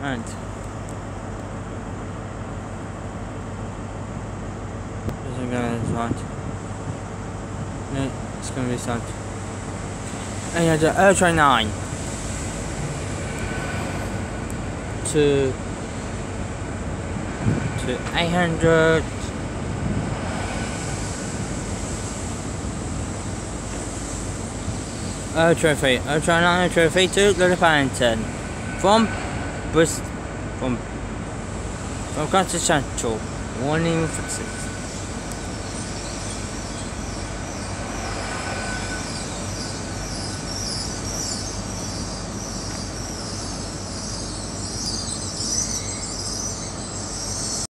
And this is gonna start. It's gonna be start. And you have the Ultra 9 to to 800 Ultra 3, Ultra 9, Ultra 3 to Little Paddington from Bristol, from from Country Central, warning fixes.